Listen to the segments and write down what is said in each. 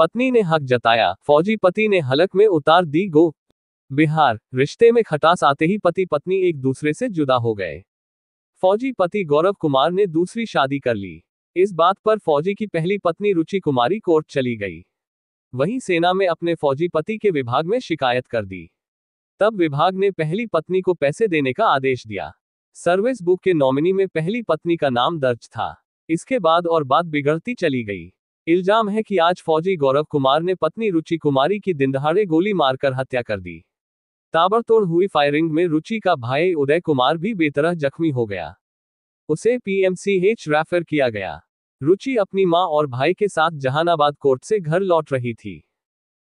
पत्नी ने हक जताया। फौजी पति ने हलक में उतार दी, गो। बिहार, रिश्ते में खटास आते ही पति पत्नी एक दूसरे से जुदा हो गए। फौजी पति गौरव कुमार ने दूसरी शादी कर ली। इस बात पर फौजी की पहली पत्नी रुचि कुमारी कोर्ट चली गई। वहीं सेना में अपने फौजी पति के विभाग में शिकायत कर दी। तब विभाग ने पहली पत्नी को पैसे देने का आदेश दिया। सर्विस बुक के नॉमिनी में पहली पत्नी का नाम दर्ज था। इसके बाद और बात बिगड़ती चली गई। इल्ज़ाम है कि आज फौजी गौरव कुमार ने पत्नी रुचि कुमारी की दिनदहाड़े गोली मारकर हत्या कर दी। ताबड़तोड़ हुई फायरिंग में रुचि का भाई उदय कुमार भी बेतरह जख्मी हो गया। उसे पीएमसीएच रेफर किया गया। रुचि अपनी माँ और भाई के साथ जहानाबाद कोर्ट से घर लौट रही थी।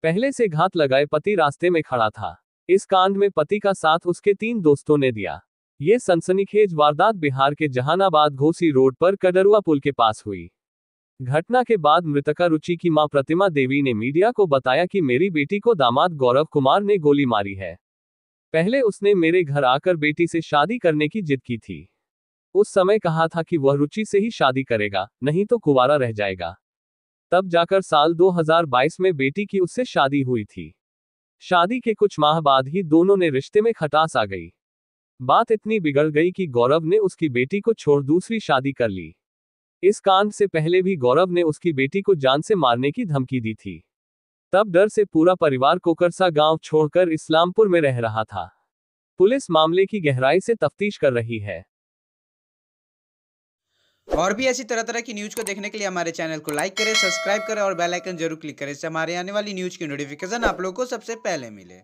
पहले से घात लगाए पति रास्ते में खड़ा था। इस कांड में पति का साथ उसके तीन दोस्तों ने दिया। ये सनसनीखेज वारदात बिहार के जहानाबाद घोसी रोड पर कदरुआ पुल के पास हुई। घटना के बाद मृतका रुचि की माँ प्रतिमा देवी ने मीडिया को बताया कि मेरी बेटी को दामाद गौरव कुमार ने गोली मारी है। पहले उसने मेरे घर आकर बेटी से शादी करने की जिद की थी। उस समय कहा था कि वह रुचि से ही शादी करेगा, नहीं तो कुवारा रह जाएगा। तब जाकर साल 2022 में बेटी की उससे शादी हुई थी। शादी के कुछ माह बाद ही दोनों ने रिश्ते में खटास आ गई। बात इतनी बिगड़ गई कि गौरव ने उसकी बेटी को छोड़ दूसरी शादी कर ली। इस कांड से पहले भी गौरव ने उसकी बेटी को जान से मारने की धमकी दी थी। तब डर से पूरा परिवार कोकरसा गाँव छोड़कर इस्लामपुर में रह रहा था। पुलिस मामले की गहराई से तफ्तीश कर रही है। और भी ऐसी तरह तरह की न्यूज़ को देखने के लिए हमारे चैनल को लाइक करें सब्सक्राइब करें और बेल आइकन ज़रूर क्लिक करें। इससे हमारे आने वाली न्यूज़ की नोटिफिकेशन आप लोगों को सबसे पहले मिले।